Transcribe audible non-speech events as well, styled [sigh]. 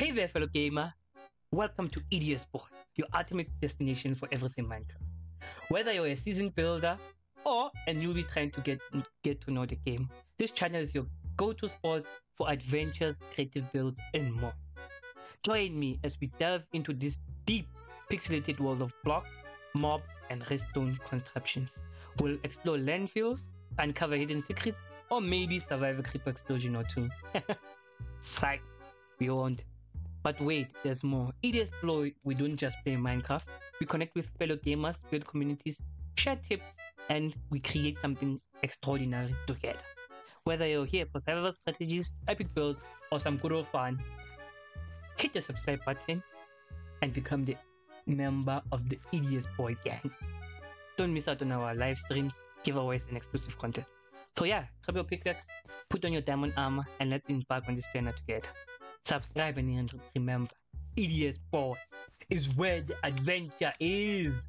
Hey there, fellow gamer. Welcome to EDS Boy, your ultimate destination for everything Minecraft. Whether you're a seasoned builder or a newbie trying to get get to know the game, this channel is your go-to spot for adventures, creative builds, and more. Join me as we delve into this deep, pixelated world of blocks, mobs, and redstone contraptions. We'll explore landfills, uncover hidden secrets, or maybe survive a creeper explosion or two. [laughs] Psych, we won't. But wait, there's more. EDS Boy, we don't just play Minecraft, we connect with fellow gamers, build communities, share tips, and we create something extraordinary together. Whether you're here for survival strategies, epic builds, or some good old fun, hit the subscribe button and become the member of the EDS Boy gang. Don't miss out on our live streams, giveaways, and exclusive content. So yeah, grab your pickaxe, put on your diamond armor, and let's embark on this journey together. Subscribe and remember, EDS Boy is where the adventure is.